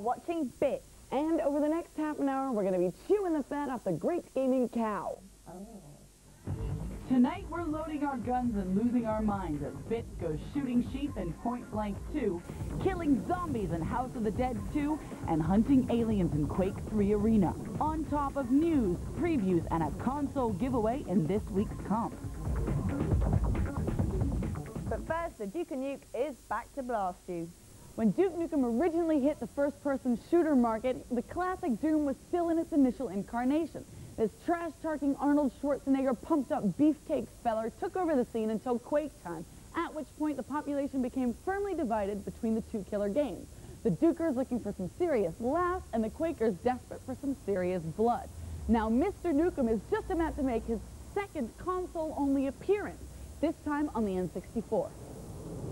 watching Bits. And over the next half an hour, we're going to be chewing the fat off the great gaming cow. Tonight we're loading our guns and losing our minds as Bits goes shooting sheep in Point Blank 2, killing zombies in House of the Dead 2, and hunting aliens in Quake 3 Arena. On top of news, previews, and a console giveaway in this week's comp. But first, the Duke and Nuke is back to blast you. When Duke Nukem originally hit the first-person shooter market, the classic Doom was still in its initial incarnation. This trash-talking Arnold Schwarzenegger pumped-up beefcake feller took over the scene until Quake time, at which point the population became firmly divided between the two killer games. The Dukers looking for some serious laughs, and the Quakers desperate for some serious blood. Now, Mr. Nukem is just about to make his second console-only appearance, this time on the N64.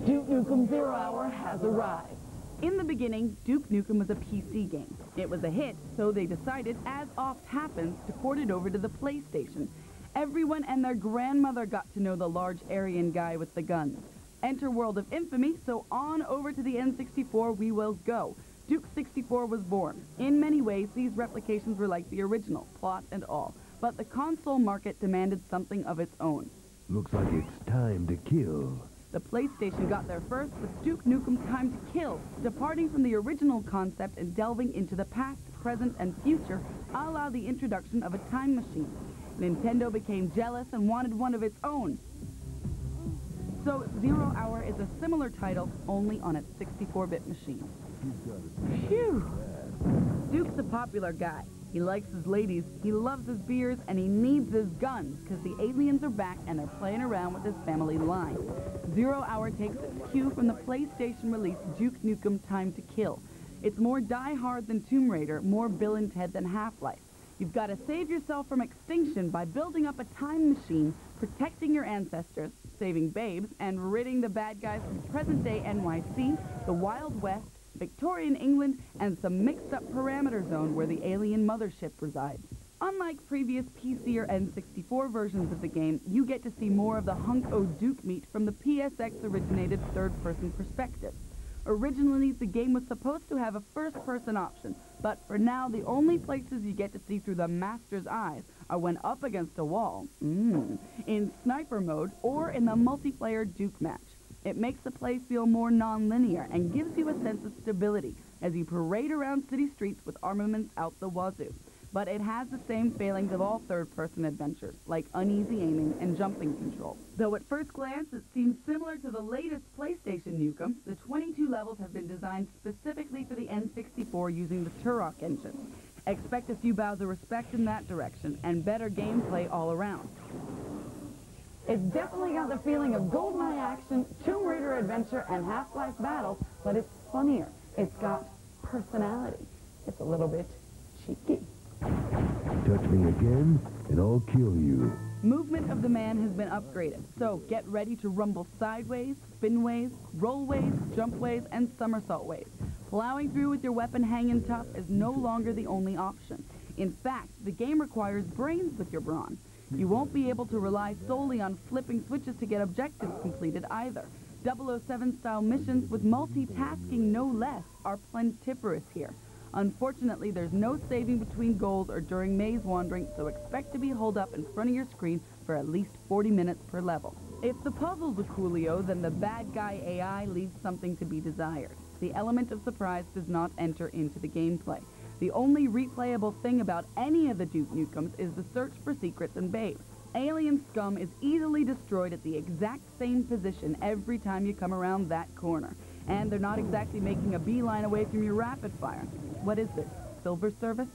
Duke Nukem Zero Hour has arrived. In the beginning, Duke Nukem was a PC game. It was a hit, so they decided, as oft happens, to port it over to the PlayStation. Everyone and their grandmother got to know the large Aryan guy with the guns. Enter World of Infamy, so on over to the N64 we will go. Duke 64 was born. In many ways, these replications were like the original, plot and all. But the console market demanded something of its own. Looks like it's time to kill. The PlayStation got there first with Duke Nukem's Time to Kill, departing from the original concept and delving into the past, present, and future, a la the introduction of a time machine. Nintendo became jealous and wanted one of its own. So Zero Hour is a similar title, only on its 64-bit machine. Phew! Duke's a popular guy. He likes his ladies, he loves his beers, and he needs his guns, because the aliens are back and they're playing around with his family line. Zero Hour takes its cue from the PlayStation release Duke Nukem Time to Kill. It's more die-hard than Tomb Raider, more Bill and Ted than Half-Life. You've got to save yourself from extinction by building up a time machine, protecting your ancestors, saving babes, and ridding the bad guys from present-day NYC, the Wild West, Victorian England, and some mixed-up parameter zone where the alien mothership resides. Unlike previous PC or N64 versions of the game, you get to see more of the hunk o Duke meat from the PSX-originated third-person perspective. Originally, the game was supposed to have a first-person option, but for now, the only places you get to see through the Master's eyes are when up against a wall, mm, in sniper mode, or in the multiplayer Duke match. It makes the play feel more non-linear and gives you a sense of stability as you parade around city streets with armaments out the wazoo. But it has the same failings of all third-person adventures, like uneasy aiming and jumping control. Though at first glance it seems similar to the latest PlayStation Nukem, the 22 levels have been designed specifically for the N64 using the Turok engine. Expect a few bows of respect in that direction, and better gameplay all around. It's definitely got the feeling of GoldenEye action, Tomb Raider adventure, and Half-Life battle, but it's funnier. It's got personality. It's a little bit cheeky. Touch me again, and I'll kill you. Movement of the man has been upgraded, so get ready to rumble sideways, spinways, rollways, jumpways, and somersault ways. Plowing through with your weapon hanging tough is no longer the only option. In fact, the game requires brains with your brawn. You won't be able to rely solely on flipping switches to get objectives completed either. 007-style missions with multitasking no less are plentiferous here. Unfortunately, there's no saving between goals or during maze wandering, so expect to be holed up in front of your screen for at least 40 minutes per level. If the puzzles are coolio, then the bad guy AI leaves something to be desired. The element of surprise does not enter into the gameplay. The only replayable thing about any of the Duke Nukems is the search for secrets and babes. Alien scum is easily destroyed at the exact same position every time you come around that corner. And they're not exactly making a beeline away from your rapid fire. What is this, Silver Service?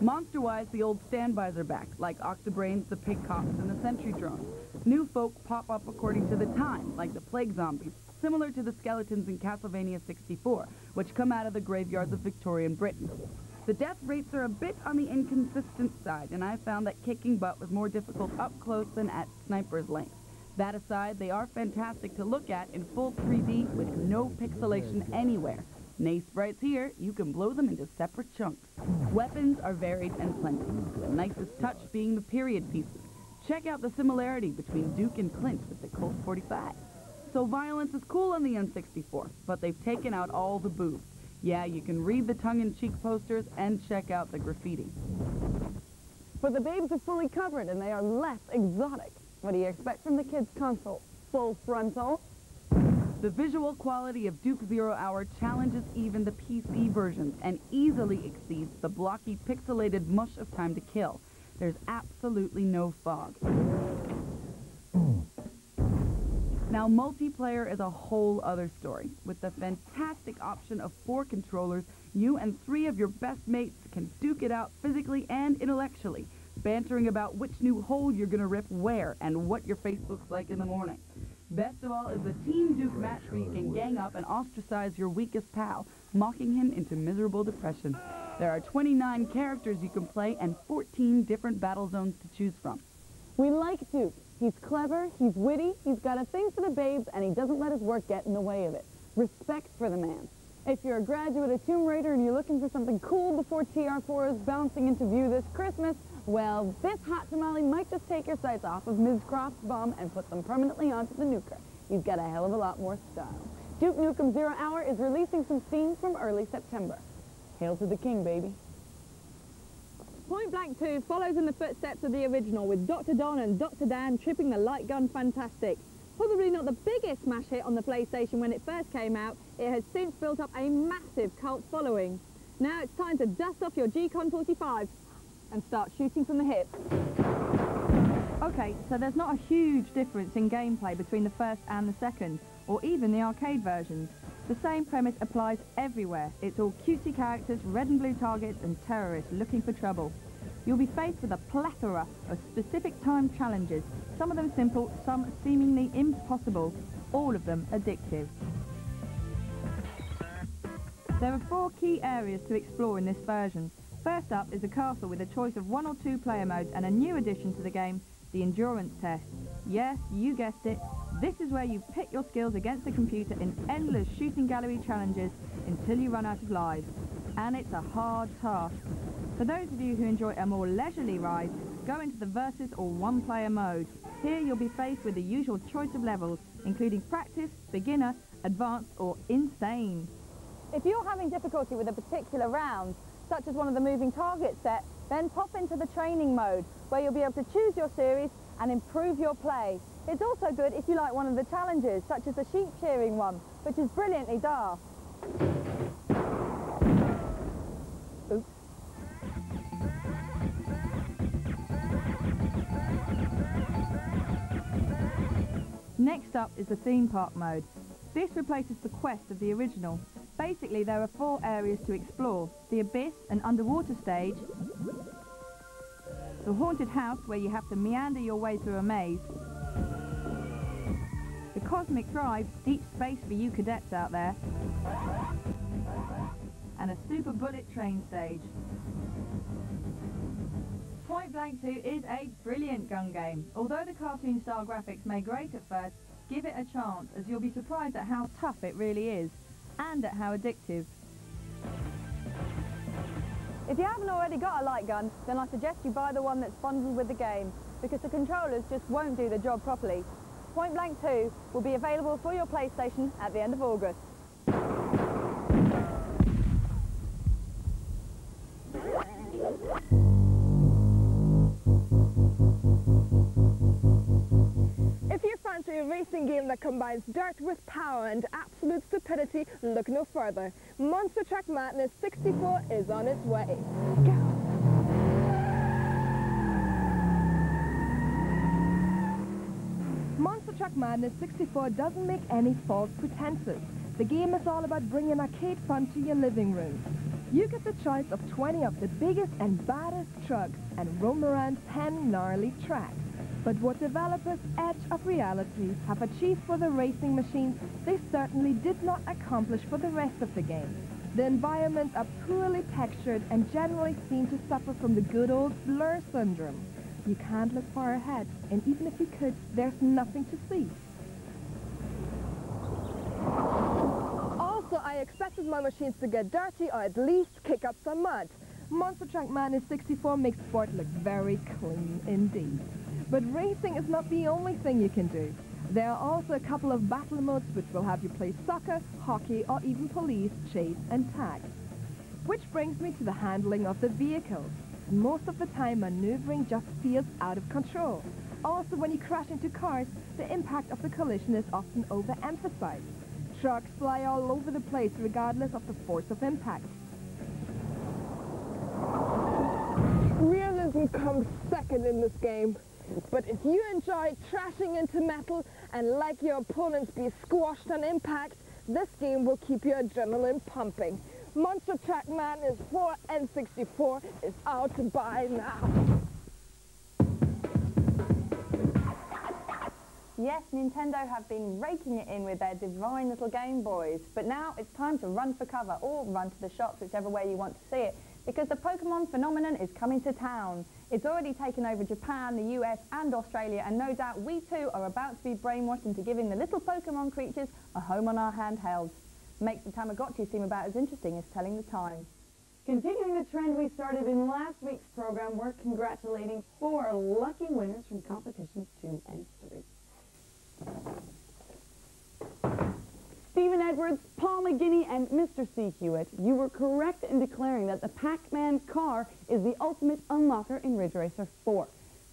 Monster-wise, the old standbys are back, like Octobrains, the Pig Cops, and the Sentry Drones. New folk pop up according to the time, like the Plague Zombies, similar to the skeletons in Castlevania 64, which come out of the graveyards of Victorian Britain. The death rates are a bit on the inconsistent side, and I found that kicking butt was more difficult up close than at sniper's length. That aside, they are fantastic to look at in full 3D with no pixelation anywhere. Nay sprites here, you can blow them into separate chunks. Weapons are varied and plenty, the nicest touch being the period pieces. Check out the similarity between Duke and Clint with the Colt 45. So violence is cool on the N64, but they've taken out all the boobs. Yeah, you can read the tongue-in-cheek posters and check out the graffiti. But the babes are fully covered and they are less exotic. What do you expect from the kids' console? Full frontal? The visual quality of Duke Zero Hour challenges even the PC versions and easily exceeds the blocky pixelated mush of Time to Kill. There's absolutely no fog. Now, multiplayer is a whole other story. With the fantastic option of four controllers, you and three of your best mates can duke it out physically and intellectually, bantering about which new hole you're gonna rip where and what your face looks like in the morning. Best of all is the Team Duke match where you can gang up and ostracize your weakest pal, mocking him into miserable depression. There are 29 characters you can play and 14 different battle zones to choose from. We like Duke. He's clever, he's witty, he's got a thing for the babes, and he doesn't let his work get in the way of it. Respect for the man. If you're a graduate of Tomb Raider and you're looking for something cool before TR4 is bouncing into view this Christmas, well, this hot tamale might just take your sights off of Ms. Croft's bum and put them permanently onto the nuker. He's got a hell of a lot more style. Duke Nukem Zero Hour is releasing some scenes from early September. Hail to the king, baby. Point Blank 2 follows in the footsteps of the original with Dr. Don and Dr. Dan tripping the light gun fantastic. Probably not the biggest smash hit on the PlayStation when it first came out, it has since built up a massive cult following. Now it's time to dust off your G-Con 45 and start shooting from the hip. Okay, so there's not a huge difference in gameplay between the first and the second, or even the arcade versions. The same premise applies everywhere. It's all cutesy characters, red and blue targets, and terrorists looking for trouble. You'll be faced with a plethora of specific time challenges, some of them simple, some seemingly impossible, all of them addictive. There are four key areas to explore in this version. First up is a castle with a choice of one or two player modes and a new addition to the game, the endurance test. Yes, you guessed it, this is where you pit your skills against the computer in endless shooting gallery challenges until you run out of lives. And it's a hard task. For those of you who enjoy a more leisurely ride, go into the versus or one-player mode. Here you'll be faced with the usual choice of levels, including practice, beginner, advanced or insane. If you're having difficulty with a particular round, such as one of the moving target set, then pop into the training mode, where you'll be able to choose your series and improve your play. It's also good if you like one of the challenges, such as the sheep shearing one, which is brilliantly daft. Oops. Next up is the theme park mode. This replaces the quest of the original. Basically, there are four areas to explore. The Abyss, an underwater stage, the Haunted House, where you have to meander your way through a maze, Cosmic Drive, deep space for you cadets out there, and a super bullet train stage. Point Blank 2 is a brilliant gun game. Although the cartoon-style graphics may grate at first, give it a chance, as you'll be surprised at how tough it really is, and at how addictive. If you haven't already got a light gun, then I suggest you buy the one that's bundled with the game, because the controllers just won't do the job properly. Point Blank 2 will be available for your PlayStation at the end of August. If you fancy a racing game that combines dirt with power and absolute stupidity, look no further. Monster Truck Madness 64 is on its way. Go! Truck Madness 64 doesn't make any false pretenses. The game is all about bringing arcade fun to your living room. You get the choice of 20 of the biggest and baddest trucks and roam around 10 gnarly tracks. But what developers Edge of Reality have achieved for the racing machines, they certainly did not accomplish for the rest of the game. The environments are poorly textured and generally seem to suffer from the good old blur syndrome. You can't look far ahead, and even if you could, there's nothing to see. Also, I expected my machines to get dirty or at least kick up some mud. Monster Truck Madness 64 makes sport look very clean indeed. But racing is not the only thing you can do. There are also a couple of battle modes which will have you play soccer, hockey, or even police, chase, and tag. Which brings me to the handling of the vehicles. Most of the time, maneuvering just feels out of control. Also, when you crash into cars, the impact of the collision is often overemphasized. Trucks fly all over the place regardless of the force of impact. Realism comes second in this game. But if you enjoy trashing into metal and like your opponents be squashed on impact, this game will keep your adrenaline pumping. Monster Truck Madness 4 N64 is out to buy now. Yes, Nintendo have been raking it in with their divine little Game Boys, but now it's time to run for cover or run to the shops, whichever way you want to see it, because the Pokemon phenomenon is coming to town. It's already taken over Japan, the US and Australia, and no doubt we too are about to be brainwashed into giving the little Pokemon creatures a home on our handhelds. Makes the Tamagotchi seem about as interesting as telling the time. Continuing the trend we started in last week's program, we're congratulating four lucky winners from competitions two and three. Stephen Edwards, Paul McGinney, and Mr. C. Hewitt, you were correct in declaring that the Pac-Man car is the ultimate unlocker in Ridge Racer 4.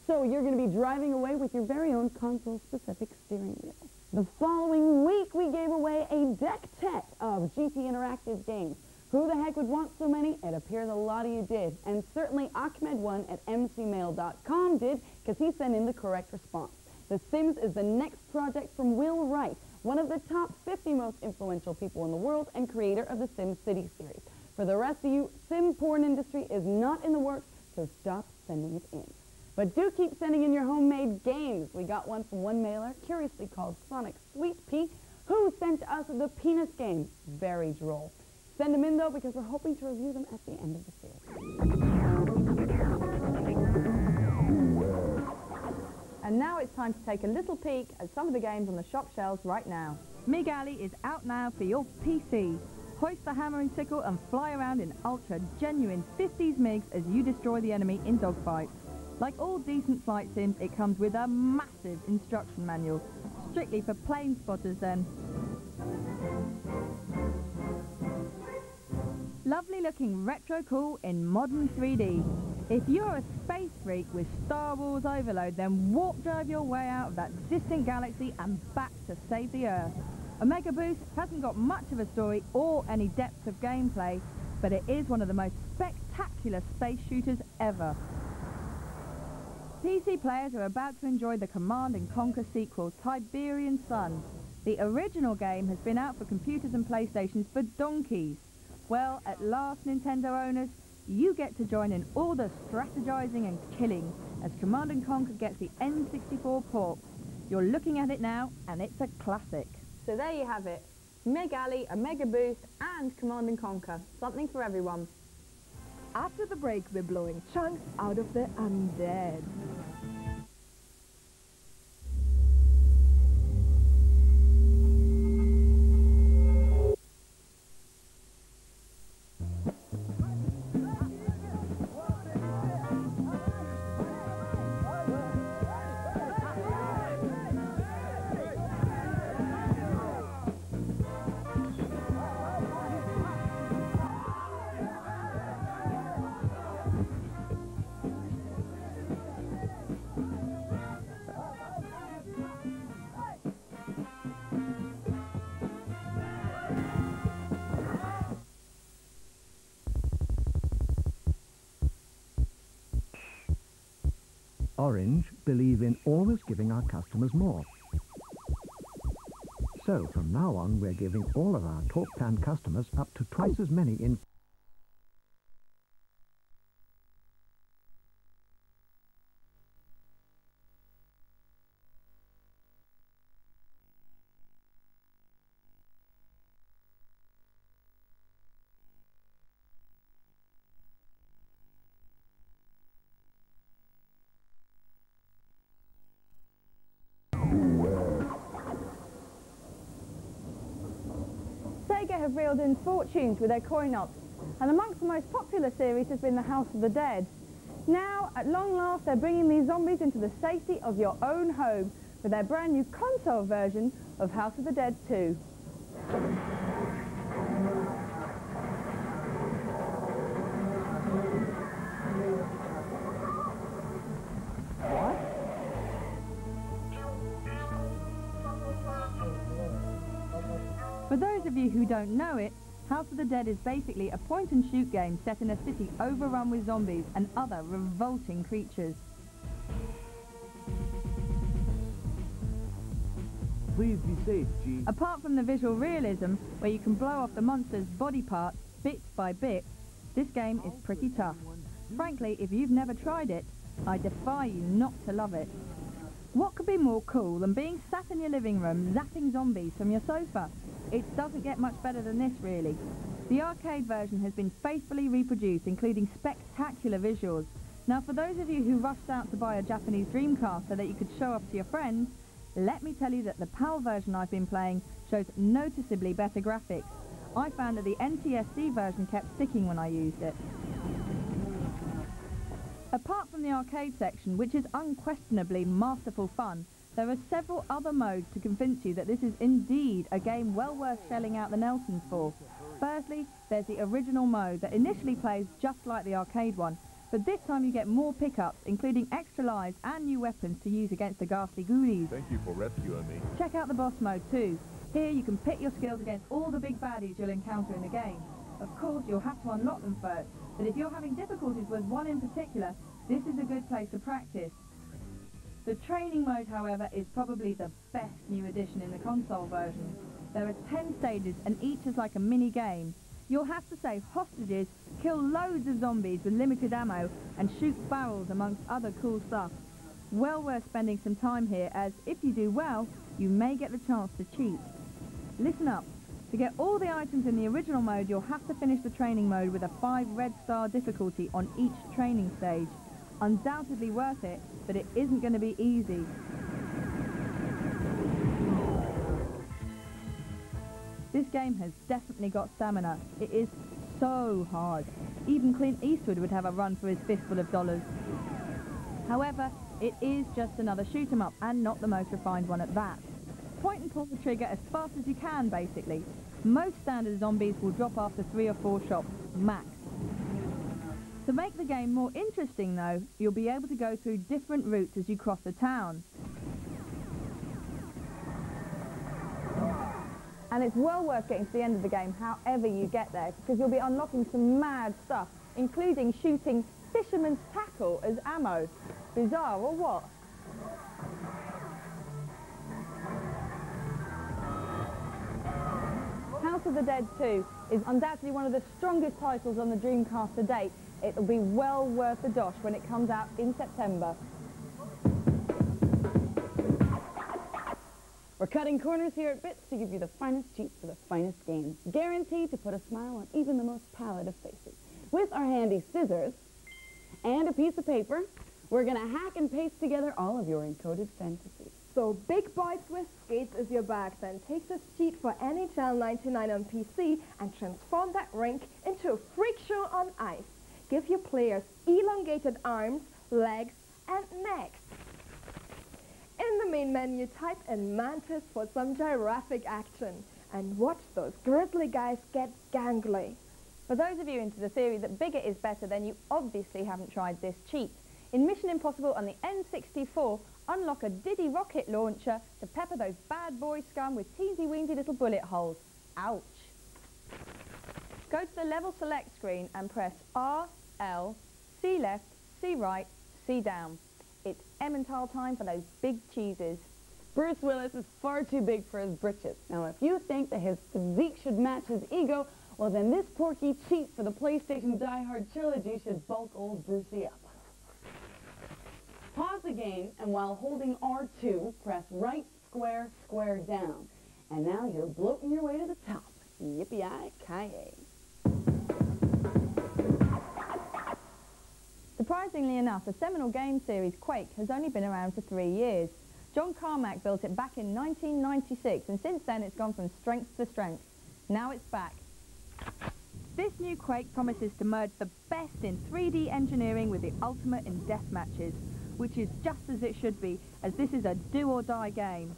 So you're going to be driving away with your very own console-specific steering wheel. The following week, we gave away a deck set of GT Interactive games. Who the heck would want so many? It appears a lot of you did. And certainly Ahmed1 at mcmail.com did, because he sent in the correct response. The Sims is the next project from Will Wright, one of the top 50 most influential people in the world and creator of the Sim City series. For the rest of you, sim porn industry is not in the works, so stop sending it in. But do keep sending in your homemade games. We got one from one mailer, curiously called Sonic Sweet Pea, who sent us the penis game. Very droll. Send them in, though, because we're hoping to review them at the end of the series. And now it's time to take a little peek at some of the games on the shop shelves right now. MiG Alley is out now for your PC. Hoist the hammer and sickle and fly around in ultra genuine 50s MiGs as you destroy the enemy in dogfights. Like all decent flight sims, it comes with a massive instruction manual. Strictly for plane spotters then. Lovely looking retro cool in modern 3D. If you're a space freak with Star Wars overload, then warp drive your way out of that distant galaxy and back to save the Earth. Omega Boost hasn't got much of a story or any depth of gameplay, but it is one of the most spectacular space shooters ever. PC players are about to enjoy the Command & Conquer sequel, Tiberian Sun. The original game has been out for computers and PlayStations for donkeys. Well, at last, Nintendo owners, you get to join in all the strategizing and killing as Command & Conquer gets the N64 port. You're looking at it now, and it's a classic. So there you have it. MiG Alley, Omega Boost, and Command & Conquer. Something for everyone. After the break, we're blowing chunks out of the undead. Our customers more. So from now on, we're giving all of our Talk Plan customers up to twice as many in fortunes with their coin-ops, and amongst the most popular series has been the House of the Dead. Now, at long last, they're bringing these zombies into the safety of your own home with their brand new console version of House of the Dead 2. For those of you who don't know it, House of the Dead is basically a point-and-shoot game set in a city overrun with zombies and other revolting creatures. Please be safe, G. Apart from the visual realism, where you can blow off the monster's body parts bit by bit, this game is pretty tough. Frankly, if you've never tried it, I defy you not to love it. What could be more cool than being sat in your living room zapping zombies from your sofa? It doesn't get much better than this, really. The arcade version has been faithfully reproduced, including spectacular visuals. Now, for those of you who rushed out to buy a Japanese Dreamcast so that you could show off to your friends, let me tell you that the PAL version I've been playing shows noticeably better graphics. I found that the NTSC version kept sticking when I used it. Apart from the arcade section, which is unquestionably masterful fun, there are several other modes to convince you that this is indeed a game well worth shelling out the Nelsons for. Firstly, there's the original mode that initially plays just like the arcade one, but this time you get more pickups, including extra lives and new weapons to use against the ghastly ghoulies. Thank you for rescuing me. Check out the boss mode too. Here you can pit your skills against all the big baddies you'll encounter in the game. Of course, you'll have to unlock them first, but if you're having difficulties with one in particular, this is a good place to practice. The training mode, however, is probably the best new addition in the console version. There are 10 stages and each is like a mini game. You'll have to save hostages, kill loads of zombies with limited ammo, and shoot barrels amongst other cool stuff. Well worth spending some time here as, if you do well, you may get the chance to cheat. Listen up. To get all the items in the original mode, you'll have to finish the training mode with a 5 red star difficulty on each training stage. Undoubtedly worth it, but it isn't going to be easy. This game has definitely got stamina. It is so hard. Even Clint Eastwood would have a run for his fistful of dollars. However, it is just another shoot 'em up, and not the most refined one at that. Point and pull the trigger as fast as you can, basically. Most standard zombies will drop after three or four shots, max. To make the game more interesting, though, you'll be able to go through different routes as you cross the town. And it's well worth getting to the end of the game however you get there, because you'll be unlocking some mad stuff, including shooting fisherman's tackle as ammo. Bizarre, or what? House of the Dead 2 is undoubtedly one of the strongest titles on the Dreamcast to date. It'll be well worth the dosh when it comes out in September. We're cutting corners here at Bits to give you the finest cheats for the finest games, guaranteed to put a smile on even the most pallid of faces. With our handy scissors and a piece of paper, we're going to hack and paste together all of your encoded fantasies. So Big Boy Swiss Skates is your bag then. Take this cheat for NHL 99 on PC and transform that rink into a freak show on ice. Give your players elongated arms, legs, and necks. In the main menu, type in Mantis for some giraffic action. And watch those grizzly guys get gangly. For those of you into the theory that bigger is better, then you obviously haven't tried this cheat. In Mission Impossible on the N64, unlock a Diddy rocket launcher to pepper those bad boy scum with teensy-weensy little bullet holes. Ouch. Go to the level select screen and press R, L, C left, C right, C down. It's Emmental time for those big cheeses. Bruce Willis is far too big for his britches. Now, if you think that his physique should match his ego, well, then this porky cheat for the PlayStation Die Hard trilogy should bulk old Brucey up. Pause the game, and while holding R2, press right square square down. And now you're bloating your way to the top. Yippee-ki-yay. Surprisingly enough, the seminal game series Quake has only been around for three years. John Carmack built it back in 1996 and since then it's gone from strength to strength. Now it's back. This new Quake promises to merge the best in 3D engineering with the ultimate in death matches. which is just as it should be, as this is a do-or-die game.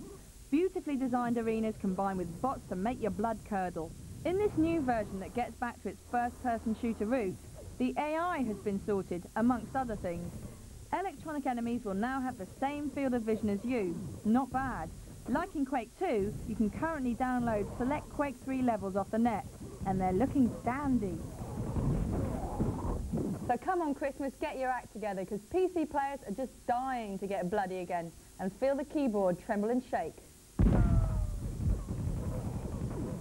Beautifully designed arenas combined with bots to make your blood curdle. In this new version that gets back to its first-person shooter roots, the AI has been sorted, amongst other things. Electronic enemies will now have the same field of vision as you. Not bad. Like in Quake 2, you can currently download select Quake 3 levels off the net, and they're looking dandy. So come on Christmas, get your act together, because PC players are just dying to get bloody again and feel the keyboard tremble and shake.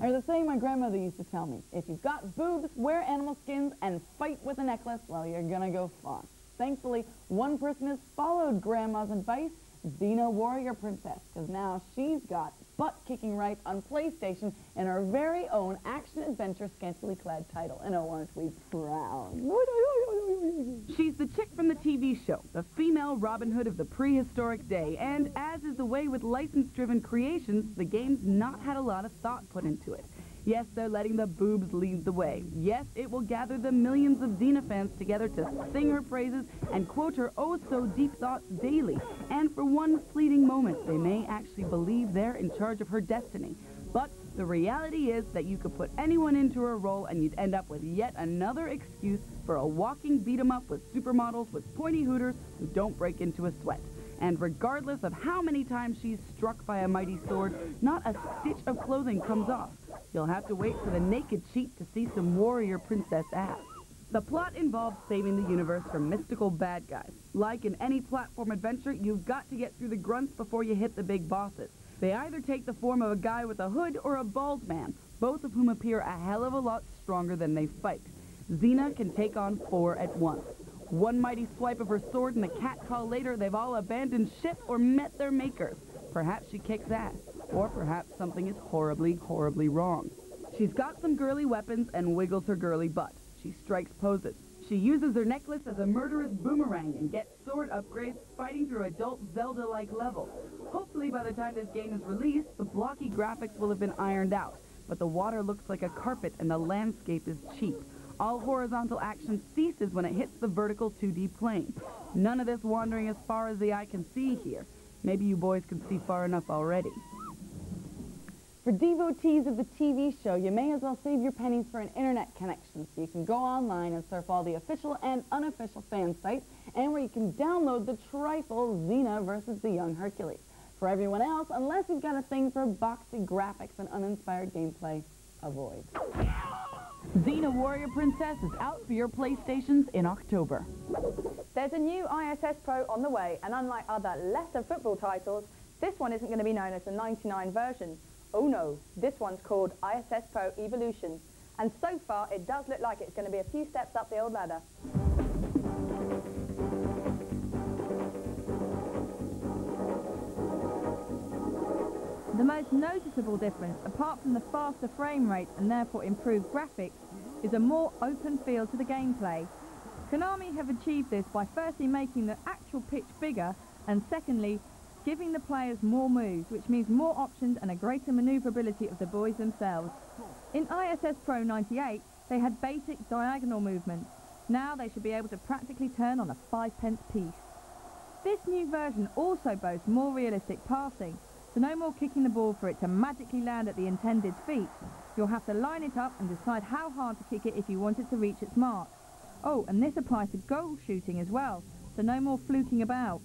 Or the saying my grandmother used to tell me, if you've got boobs, wear animal skins and fight with a necklace, well, you're gonna go far. Thankfully, one person has followed Grandma's advice, Xena Warrior Princess, because now she's got butt-kicking rights on PlayStation in her very own action-adventure scantily clad title. And oh, aren't we proud? She's the chick from the TV show, the female Robin Hood of the prehistoric day, and as is the way with license-driven creations, the game's not had a lot of thought put into it. Yes, they're letting the boobs lead the way. Yes, it will gather the millions of Xena fans together to sing her praises and quote her oh-so-deep thoughts daily. And for one fleeting moment, they may actually believe they're in charge of her destiny. But the reality is that you could put anyone into her role and you'd end up with yet another excuse for a walking beat-em-up with supermodels with pointy hooters who don't break into a sweat. And regardless of how many times she's struck by a mighty sword, not a stitch of clothing comes off. You'll have to wait for the naked cheat to see some warrior princess ass. The plot involves saving the universe from mystical bad guys. Like in any platform adventure, you've got to get through the grunts before you hit the big bosses. They either take the form of a guy with a hood or a bald man, both of whom appear a hell of a lot stronger than they fight. Xena can take on four at once. One mighty swipe of her sword and a cat call later, they've all abandoned ship or met their makers. Perhaps she kicks ass. Or perhaps something is horribly, horribly wrong. She's got some girly weapons and wiggles her girly butt. She strikes poses. She uses her necklace as a murderous boomerang and gets sword upgrades fighting through adult Zelda-like levels. Hopefully by the time this game is released, the blocky graphics will have been ironed out, but the water looks like a carpet and the landscape is cheap. All horizontal action ceases when it hits the vertical 2D plane. None of this wandering as far as the eye can see here. Maybe you boys can see far enough already. For devotees of the TV show, you may as well save your pennies for an internet connection so you can go online and surf all the official and unofficial fan sites and where you can download the trifle Xena versus the Young Hercules. For everyone else, unless you've got a thing for boxy graphics and uninspired gameplay, avoid. Xena Warrior Princess is out for your PlayStations in October. There's a new ISS Pro on the way, and unlike other lesser football titles, this one isn't going to be known as the 99 version. Oh no, this one's called ISS Pro Evolution. And so far, it does look like it's going to be a few steps up the old ladder. The most noticeable difference, apart from the faster frame rate and therefore improved graphics, is a more open feel to the gameplay. Konami have achieved this by firstly making the actual pitch bigger and secondly giving the players more moves, which means more options and a greater maneuverability of the boys themselves. In ISS Pro 98, they had basic diagonal movements. Now they should be able to practically turn on a five pence piece. This new version also boasts more realistic passing, so no more kicking the ball for it to magically land at the intended feet. You'll have to line it up and decide how hard to kick it if you want it to reach its mark. Oh, and this applies to goal shooting as well, so no more fluking about.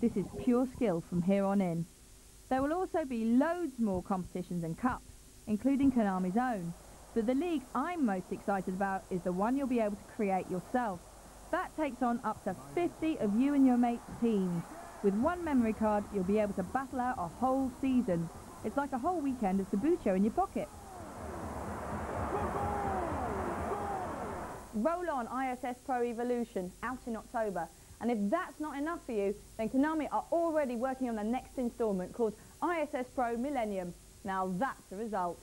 This is pure skill from here on in. There will also be loads more competitions and cups, including Konami's own. But the league I'm most excited about is the one you'll be able to create yourself. That takes on up to 50 of you and your mates' teams. With one memory card, you'll be able to battle out a whole season. It's like a whole weekend of Subbuteo in your pocket. Roll on ISS Pro Evolution, out in October. And if that's not enough for you, then Konami are already working on the next instalment called ISS Pro Millennium. Now that's a result.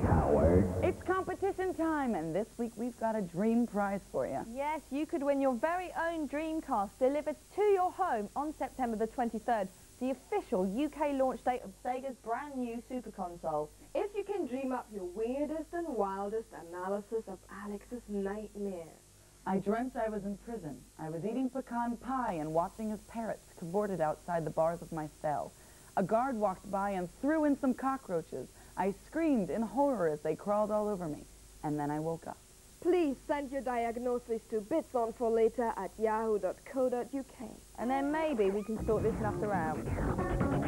Coward. It's competition time, and this week we've got a dream prize for you. Yes, you could win your very own Dreamcast delivered to your home on September the 23rd the official UK launch date of Sega's brand new Super Console. If you can dream up your weirdest and wildest analysis of Aleks's nightmare. I dreamt I was in prison. I was eating pecan pie and watching as parrots cavorted outside the bars of my cell. A guard walked by and threw in some cockroaches. I screamed in horror as they crawled all over me. And then I woke up. Please send your diagnosis to bitsonforlater at yahoo.co.uk. And then maybe we can sort this matter out.